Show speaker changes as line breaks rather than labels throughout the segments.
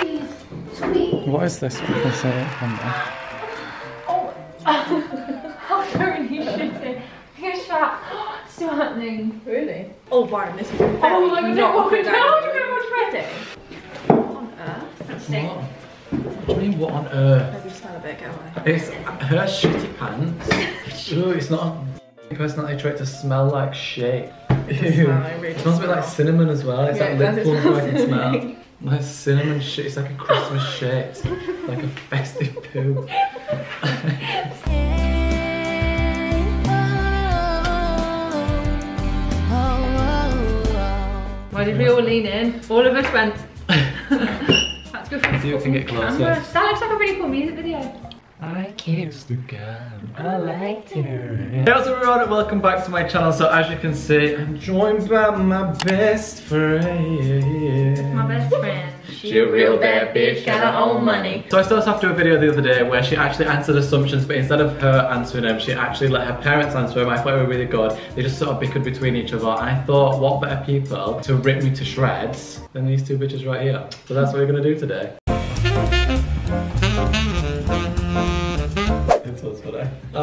Please, sweet.
What is this? We can say it on there.
Oh, how dare you shoot it? Here's that. Still happening.
Really? Oh, Byron, this is very
Oh my god,
not
no,
good
no, no,
idea.
no, what's ready?
What on earth?
That's sick.
What? What do you mean, what on earth?
Maybe smell a bit, go away.
It's her shitty pants. Ooh, it's not a personality trait to smell like shit. Ew.
smell, it really
it smells a bit like cinnamon as well. It's
Yeah,
like
it
lip
it
I can smell. Like cinnamon shit. It's like a Christmas shit. Like a festive poo.
Why did we all lean in? All of us went. That's good for
See if we can get closer.
That looks like a really cool music video.
I kissed the girl I liked her. Hey what's up everyone and welcome back to my channel. So as you can see, I'm joined by my best friend.
My best friend.
She a real bad bitch, got her own money.
So I started off to a video the other day where she actually answered assumptions, but instead of her answering them, she actually let her parents answer them. I thought they were really good. They just sort of bickered between each other, I thought, what better people to rip me to shreds than these two bitches right here? So that's what we're gonna do today.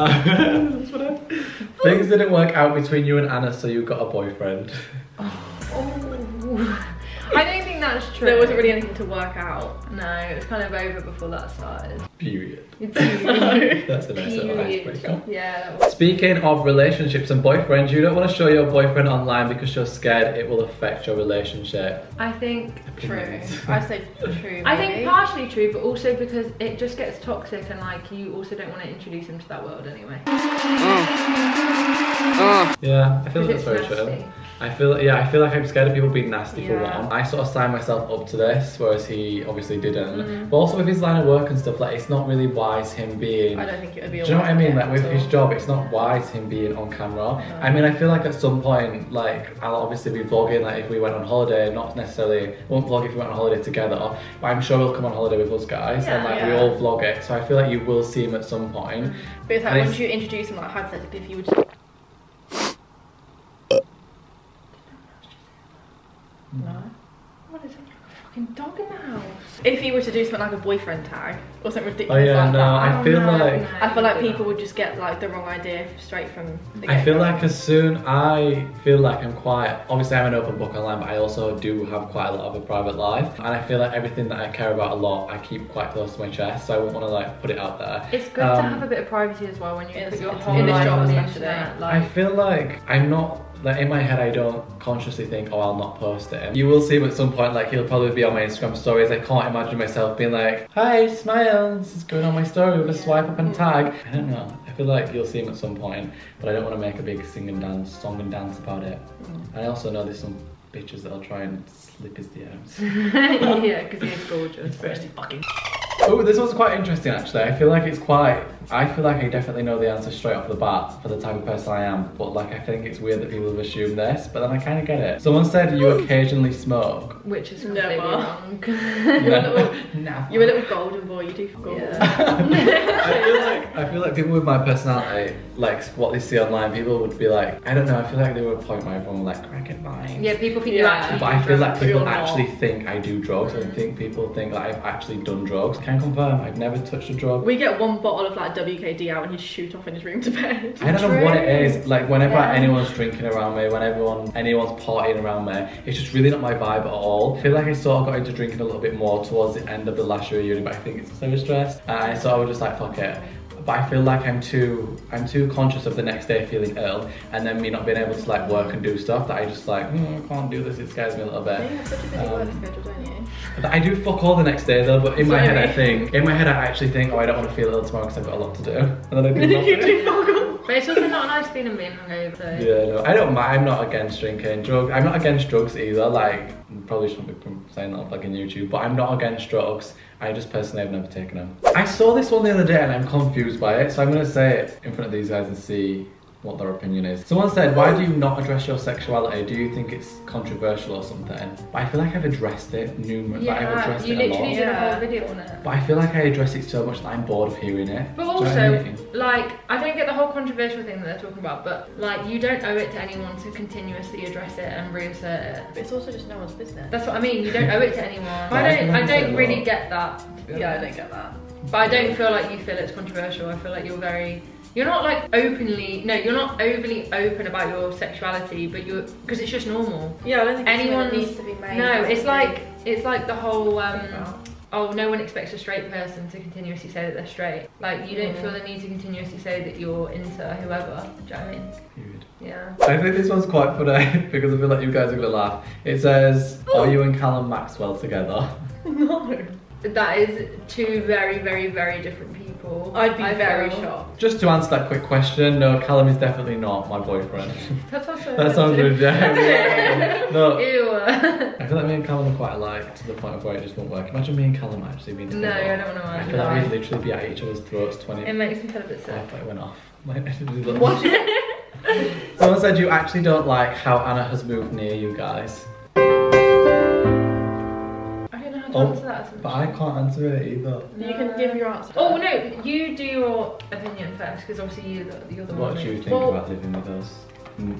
Uh. Things didn't work out between you and Anna, so you got a boyfriend.
Oh. I don't think that's true.
There wasn't really anything to work out.
No, it was kind of over before that started.
Period.
Period.
That's a nice little icebreaker.
Yeah.
Speaking of relationships and boyfriends, you don't want to show your boyfriend online because you're scared it will affect your relationship.
I think
True. I say true.
I think partially true, but also because it just gets toxic and like you also don't want to introduce him to that world anyway.
Yeah, I feel like that's very
nasty.
true. I feel yeah, I feel like I'm scared of people being nasty for one. I sort of signed myself up to this, whereas he obviously didn't.
Mhm.
But also with his line of work and stuff, like it's not really wise him being.
I don't think it would be
Do you know what I mean? Like with his job, it's not wise him being on camera. I mean, I feel like at some point, like I'll obviously be vlogging. Like if we went on holiday, not necessarily won't vlog if we went on holiday together, but I'm sure we'll come on holiday with us guys, and
Yeah,
like we all vlog it. So I feel like you will see him at some point.
But it's like
And
once
it's-
you introduce him, like hypothetically, if you would No.
What is it? Fucking dog in the house.
If you were to do something like a boyfriend tag or something
Oh
ridiculous
yeah,
like
no,
that,
I feel
no,
like
no.
I feel like people
that.
would just get like the wrong idea straight from the
I feel like as soon I feel like I'm quite obviously I'm an open book online, but I also do have quite a lot of a private life, and I feel like everything that I care about a lot I keep quite close to my chest, so I wouldn't want to like put it out there.
It's good
Um,
to have a bit of privacy as well when you
It's-
put your whole
in this
life
job
on the
especially.
internet.
I feel like I'm not like in my head I don't consciously think, oh I'll not post it. You will see him at some point, like he'll probably be on my Instagram stories. I can't imagine myself being like, Hi, smile, this is going on my story with a swipe up and tag. I don't know. I feel like you'll see him at some point, but I don't want to make a big sing and dance, song and dance about it. Mm. I also know there's some bitches that'll try and slip his DMs.
yeah, because he's gorgeous.
fucking. Oh, this was quite interesting actually. I feel like it's quite. I feel like I definitely know the answer straight off the bat for the type of person I am, but like I think it's weird that people have assumed this, but then I kind of get it. Someone said you occasionally smoke.
Which is completely
Never.
wrong.
No. No.
You're a little golden boy. You do for gold.
Yeah.
I feel like I feel like people with my personality, like what they see online, people would be like, I don't know. I feel like they would point my everyone like crack it vibes.
yeah, people think you
Yeah.
actually
But I feel like people actually think I do drugs. I think people think that I've actually done drugs. Can confirm I've never touched a drug.
We get one bottle of like WKD out and he'd shoot off in his room to bed.
I don't know what it is. Like whenever
Yeah.
anyone's drinking around me, when everyone anyone's partying around me, it's just really not my vibe at all. I feel like I sort of got into drinking a little bit more towards the end of the last year of uni, but I think it's because I was stressed. And so I sort of was just like fuck it. But I feel like I'm too I'm too conscious of the next day feeling ill and then me not being able to like work and do stuff that I just like, mm, I can't do this, it scares me a little bit.
Have such a busy
Um,
work schedule, don't you?
I do fuck all the next day though, but in my head I think, in my head I actually think, oh I don't want to feel ill tomorrow because I've got a lot to do. And then I do
But it's also not a nice feeling being hungover. So.
Yeah, no, I don't mind. I'm not against drinking drugs. I'm not against drugs either. Like, probably shouldn't be saying that on fucking YouTube, but I'm not against drugs. I just personally have never taken them. I saw this one the other day and I'm confused by it, so I'm gonna say it in front of these guys and see what their opinion is. Someone said, why do you not address your sexuality? Do you think it's controversial or something? But I feel like I've addressed it numerous, like I've
Yeah,
addressed
you
it a
literally
lot.
did a whole video on it.
But I feel like I address it so much that I'm bored of hearing it.
But
Do you know I
also,
mean?
like, I don't get the whole controversial thing that they're talking about, but like, you don't owe it to anyone to continuously address it and reassert it.
But it's also just no one's business.
That's what I mean. You don't owe it to anyone. I
I
don't. I don't really get that. to
yeah, I don't get that.
But I don't feel like you feel it's controversial. I feel like you're very. You're not like openly. No, you're not overly open about your sexuality, but you're because it's just normal.
Yeah, I don't think
Anyone
anyone needs to be made.
No, it's like it's like the whole. um. Oh, no one expects a straight person to continuously say that they're straight. Like you don't
Mm.
feel the need to continuously say that you're into whoever. Do you know what I mean?
Period.
Yeah.
I think this one's quite funny because I feel like you guys are gonna laugh. It says, "Are you and Callum Maxwell together?"
no.
That is two very, very, very different people.
I'd be
I
very
feel.
shocked.
Just to answer that quick question, no, Callum is definitely not my boyfriend.
That's also.
that sounds
offensive.
good. Yeah. no,
Ew.
I feel like me and Callum are quite alike to the point of where it just won't work. Imagine me and Callum actually being together. no.
I don't want to
I
imagine
feel like
that.
we'd literally be at each other's throats 20.
It makes me feel a bit sick.
I thought it went off. Like, I did a
What?
little- Someone said you actually don't like how Anna has moved near you guys.
I don't know how to
Oh,
answer that. as a-
But I can't answer it either.
You can give your answer.
Oh no, you do your opinion first because obviously you the, you're the one.
What do you think
Well-
about living with us?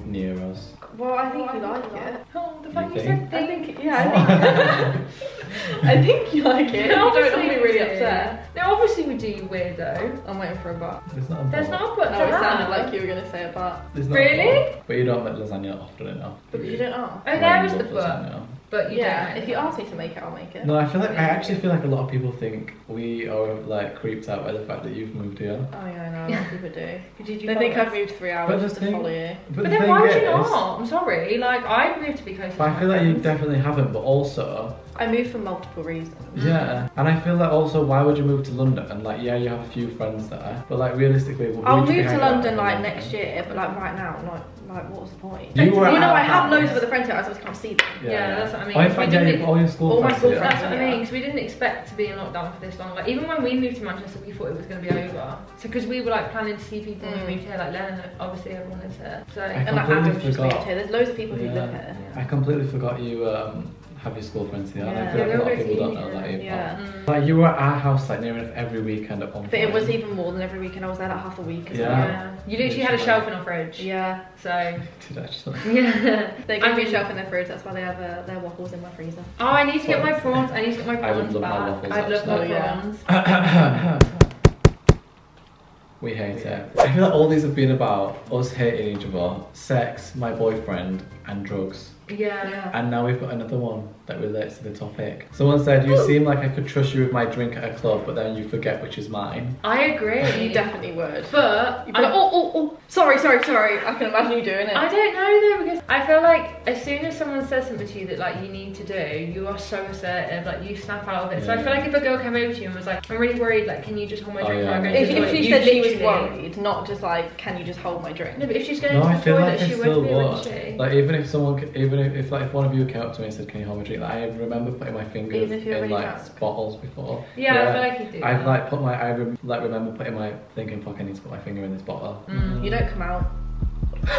Near us?
Well, I think you like it.
Oh, the fact
You
you,
think?
said
I
think.
think, yeah, I think, I think you like it. You don't
Obviously
be really
do.
upset.
No, obviously we do, you weirdo.
I'm waiting for a butt.
There's not a
There's
but.
not a but to
it sounded like you were going to say a butt.
There's not a
Really?
but. But you don't make lasagna often enough.
But you don't ask.
Oh, there is the
love
but.
lasagna.
But you
Yeah,
don't.
if you ask me to make it, I'll make it.
No, I feel like I actually feel like a lot of people think we are like creeped out by the fact that you've moved here.
Oh yeah, I know. A lot of people do.
Did you
They think
us?
I've moved three hours
the
just to follow you.
But,
But
the
then
thing
why would
is,
you not? I'm sorry. Like I moved to be closer.
But
to
I
my
feel like you definitely haven't. But also,
I moved for multiple reasons.
yeah, and I feel like also, why would you move to London? And like, yeah, you have a few friends there, but like realistically, who
I'll
would you
move to London like
in
next year, but like right now, like, like what was the point?
You were
know,
at
I have
house.
loads of other friends here. I just can't see them.
Yeah, that's what I mean.
Oh, in fact, yeah, you've all your school
all my
friends
school
here.
friends
That's what I mean, because we didn't expect to be in lockdown for this long. Like even when we moved to Manchester, we thought it was going to be over. So because we were like planning to see people when
Mm.
we moved here, like Lennon, obviously everyone is here. So
I
And like
completely
Adam's just
forgot.
moved here. There's loads of people who live here.
I completely forgot you um, have your school friends here. and I feel like a lot of people don't know that either.
Yeah.
Mm.
Like you were at our house like near enough every weekend at one
But it was even more than every weekend. I was there like half a week as
Yeah.
well.
Yeah. You literally had a shelf in our fridge.
Yeah.
So
Did actually.
yeah.
They
I
give me a shelf in their fridge. That's why they have uh, their waffles in my freezer.
Oh, I need to get my prawns. I need to get my prawns
I would
prawns
love my waffles,
I'd love my
actually. Yeah.
prawns.
we hate it. I feel like all these have been about us hating each other, sex, my boyfriend, and drugs.
Yeah.
And now we've got another one that relates to the topic. Someone said, You oh. seem like I could trust you with my drink at a club, but then you forget which is mine.
I agree.
You definitely would.
But
You'd be like,
I,
oh, oh, oh, sorry, sorry, sorry. I can imagine you doing it.
I don't know though because I feel like as soon as someone says something to you that like you need to do, you are so assertive, like you snap out of it. So I feel like if a girl came over to you and was like, I'm really worried, like can you just hold my
Oh,
drink
yeah.
while I go to
If, if she said she was
literally-
worried, not just like, can you just hold my drink?
No, but if she's going
No,
to
I
the
feel
toilet,
like I
she
still
would be, wouldn't she?
Like even if someone, even if, if like if one of you came up to me and said, "Can you hold my drink?" Like, I remember putting my fingers
Even if you're
in
really
like
drunk?
bottles before.
yeah, I feel like you do.
I've
that.
like put my, I rem- like remember putting my thinking, "Fuck, I need to put my finger in this bottle."
Mm.
You don't come out.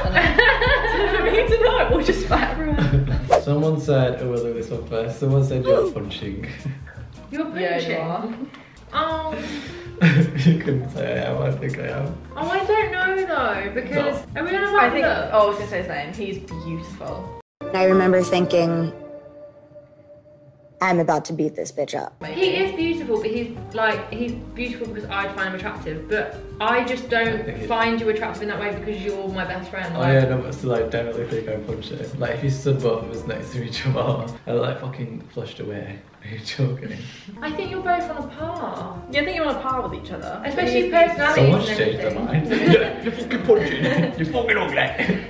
And then- I need to know. We'll just spat everywhere.
Someone said, "Oh, we'll do this one first. Someone said you're punching.
You're punching.
Yeah, you are.
Oh,
you couldn't say I am. I think I am.
oh, I don't know though because are we gonna
I think.
look?
Oh, I was gonna say his name. He's beautiful.
I remember thinking, I'm about to beat this bitch up.
He is beautiful, but he's like he's beautiful because I find him attractive. But I just don't
think he-
find you attractive in that way because you're my best friend.
Oh
like-
yeah, no, but still, I definitely think I punched it. Like if you stood both of us next to each other, I like fucking flushed away. Are you joking?
I think you're both on a par,
Yeah, I think you're on a par with each other.
especially
He's
personalities.
Someone's
and
changed their
everything.
mind. yeah, you're fucking punching. You're fucking ugly.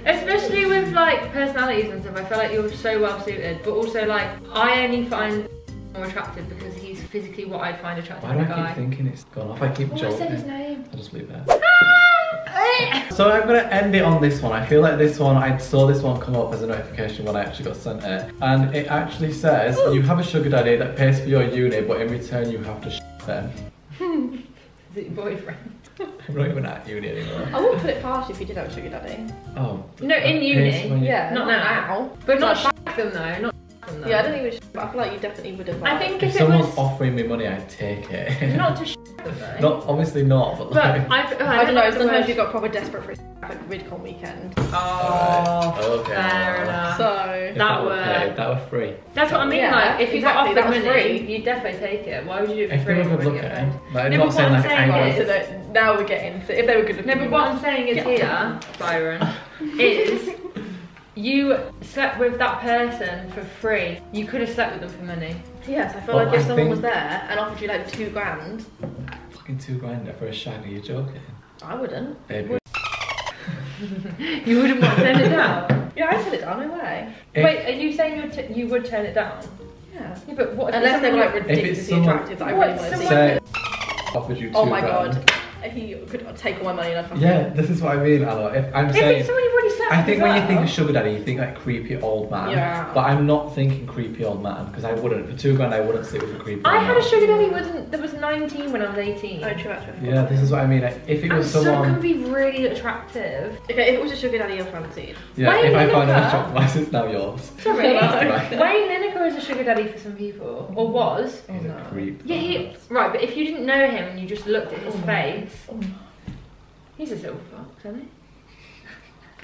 Especially with like personalities and stuff, I feel like you're so well suited. But also like I only find more attractive because he's physically what I'd find attractive
Why do
in a
I
guy.
keep thinking it's gone off? I keep
Oh, I said his
joking.
name.
I'll just leave it. Ah! So I'm gonna end it on this one. I feel like this one, I saw this one come up as a notification when I actually got sent it. And it actually says, you have a sugar daddy that pays for your uni, but in return you have to sh them.
Is it your boyfriend?
I'm not even at uni anymore.
I wouldn't put it past you if you did have a sugar daddy.
Oh.
No, in
okay,
uni,
so when you-
Yeah,
Not
not
now.
now.
But not
Like-
them though, not them though.
Yeah, I don't think we should, but I feel like you definitely would have.
I think
If
if it
someone's
was
offering me money, I'd take it.
not to sh.
Not obviously not, but
but
like.
I, I,
I don't know. Sometimes
word-
you got proper desperate for a VidCon weekend.
Oh,
Alright, okay.
fair enough.
So
If
That
were
were-
paid, that were free.
That's what I mean.
Yeah,
like, if you
exactly,
got offered
that
money,
free.
you'd definitely take it. Why would you do it for
If
free?
they were
and
good
really
looking, like, I'm
No,
not
but
saying like
saying
I'm
so that now we're getting. So if they were good looking,
No, but what I'm saying is
Yeah.
here, Byron, is you slept with that person for free. You could have slept with them for money.
Yes, I feel
Well,
like if
I
someone
think-
was there and offered you like two grand,
fucking two grand for a shag. Are you joking?
I wouldn't.
Babe,
You wouldn't want to turn it down.
Yeah, I said it down. No way.
If-
Wait, are you saying you'd t- you would turn it down?
Yeah.
Yeah, but what if
Unless they were like
someone-
ridiculously
someone-
attractive that I
What,
really want to see.
someone-
Say offered you oh two
Oh my
grand.
god, he could take all my money and I'd fucking.
Yeah, this is what I mean, Anna. If I'm
If
saying,
it's someone you've already slept
I
with
think
as
when you
well.
think of sugar daddy, you think like creepy old man.
Yeah.
But I'm not thinking creepy old man because I wouldn't. For two grand, I wouldn't sleep with a creepy.
I
old
had a
man.
sugar daddy wasn't that was 19 when I was 18.
Oh, true, actually.
Yeah, this is what I mean. Like, If it
and
was
some
someone,
can be really attractive.
Okay, if it was a sugar daddy you fancied.
yeah,
Wayne
if I found out
Lineker-
a chocolate license, it's now yours.
Sorry,
Right.
Wayne Lineker is a sugar daddy for some people, or was.
He's a oh, creep.
Yeah, he, right, but if you didn't know him and you just looked at his
Oh
face,
Oh no.
he's a silver fox, isn't he?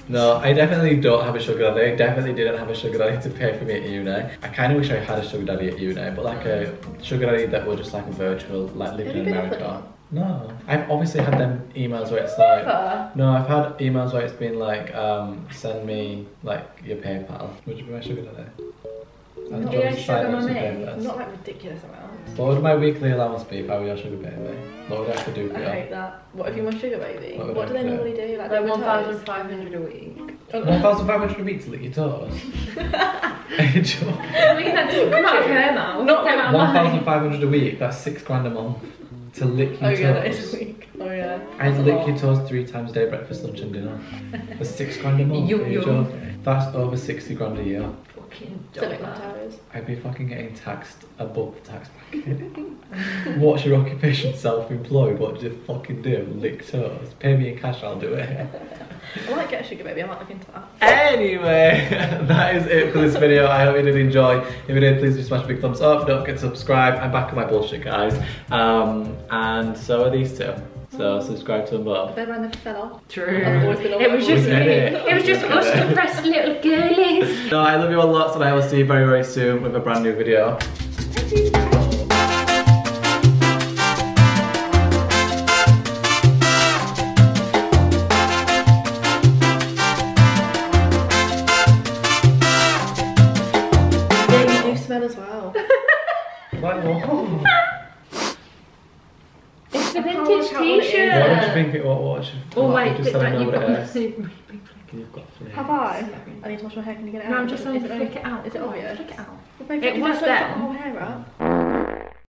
No, I definitely don't have a sugar daddy. I definitely didn't have a sugar daddy to pay for me at uni. I kind of wish I had a sugar daddy at uni, but like a sugar daddy that were just like virtual, like living in America. No, I've obviously had them emails where it's like.
Never.
No, I've had emails where it's been like, um, send me like your PayPal. Would you be my sugar daddy? I'll
Be a sugar
side and
mummy.
Not like ridiculous amounts.
What would my weekly allowance be if I were your sugar baby? What would I have to do for
I
you?
hate that. What if you want sugar baby?
What
What,
I
do they
do?
normally do? Like,
Like
they would
1,500 a week.
toast?
1,500 a week to lick your toes? Are you joking?
I mean, that didn't come out of her mouth.
Not
It came out of mine.
1,500 a week, that's six grand a month to lick your
Oh yeah, that is
toes.
a week. Oh yeah.
I'd
That's a
lick
lot.
your toes three times a day, breakfast, lunch and dinner. For six grand a month,
Yum,
are you
yum.
joking? That's over 60 grand a year.
Fucking
Still lick my
I'd be fucking getting taxed above the tax bracket. What's your occupation? Self-employed. What do you fucking do? Lick toes. Pay me in cash, I'll do it.
I might get a sugar baby. I might look into that.
Anyway, that is it for this video. I hope you did enjoy. If you did, please do smash a big thumbs up. Don't forget to subscribe. I'm back on my bullshit, guys. Um, and so are these two. So subscribe to them both.
If I never fell off.
True.
I've always been on
It was just me.
it.
It was just
We
us
get
depressed little girlies.
No, I love you all lots, and I will see you very, very soon with a brand new video.
Yeah, you do smell as well.
Like what?
It's the
I can't
vintage
work out what it is.
t-shirt.
What did you think it what, what,
Oh
what,
wait,
just
but
so I
you've got
it is.
massive-
You've got flair.
Have I? I need to wash my hair. Can you get it out?
No,
out?
I'm just
Is
saying
it
flick it out.
Is it obvious?
Flick it out. It was
just don't
then.
put my whole hair up.